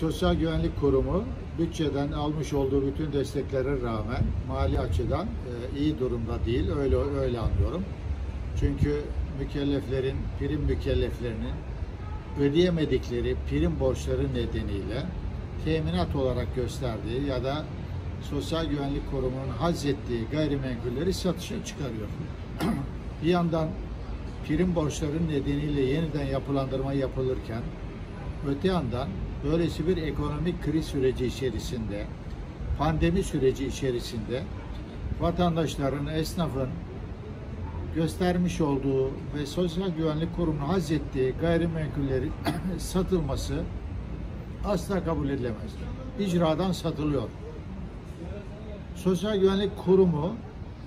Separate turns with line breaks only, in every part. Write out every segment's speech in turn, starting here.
Sosyal Güvenlik Kurumu bütçeden almış olduğu bütün desteklere rağmen mali açıdan e, iyi durumda değil. Öyle öyle anlıyorum. Çünkü mükelleflerin, prim mükelleflerinin ödeyemedikleri prim borçları nedeniyle teminat olarak gösterdiği ya da Sosyal Güvenlik Kurumu'nun hazzettiği gayrimenkulleri satışa çıkarıyor. bir yandan prim borçları nedeniyle yeniden yapılandırma yapılırken öte yandan böylesi bir ekonomik kriz süreci içerisinde, pandemi süreci içerisinde vatandaşların, esnafın göstermiş olduğu ve Sosyal Güvenlik Kurumu'nun hazzettiği gayrimenkullerin satılması asla kabul edilemez. İcradan satılıyor. Sosyal Güvenlik Kurumu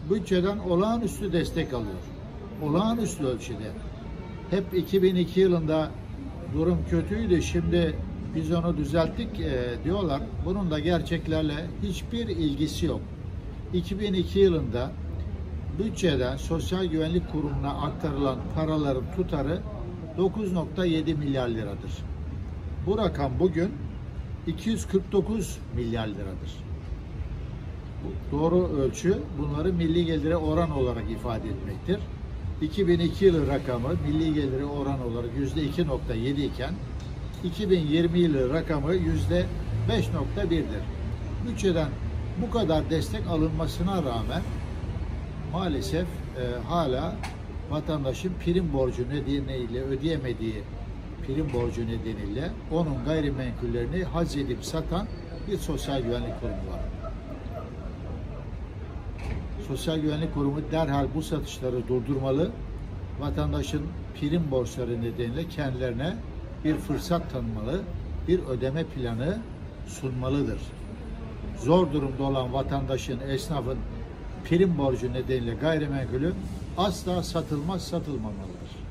bütçeden olağanüstü destek alıyor. Olağanüstü ölçüde. Hep 2002 yılında durum kötüydü. Şimdi biz onu düzelttik e, diyorlar. Bunun da gerçeklerle hiçbir ilgisi yok. 2002 yılında bütçeden Sosyal Güvenlik Kurumu'na aktarılan paraların tutarı 9.7 milyar liradır. Bu rakam bugün 249 milyar liradır. Doğru ölçü bunları milli gelire oran olarak ifade etmektir. 2002 yılı rakamı milli geliri oran olarak %2.7 iken 2020 yılı rakamı %5.1'dir. Bütçeden bu kadar destek alınmasına rağmen maalesef e, hala vatandaşın prim borcu nedeniyle ödeyemediği prim borcu nedeniyle onun gayrimenkullerini hazredip satan bir sosyal güvenlik kurumu var. Sosyal Güvenlik Kurumu derhal bu satışları durdurmalı. Vatandaşın prim borçları nedeniyle kendilerine bir fırsat tanımalı, bir ödeme planı sunmalıdır. Zor durumda olan vatandaşın, esnafın prim borcu nedeniyle gayrimenkulü asla satılmaz, satılmamalıdır.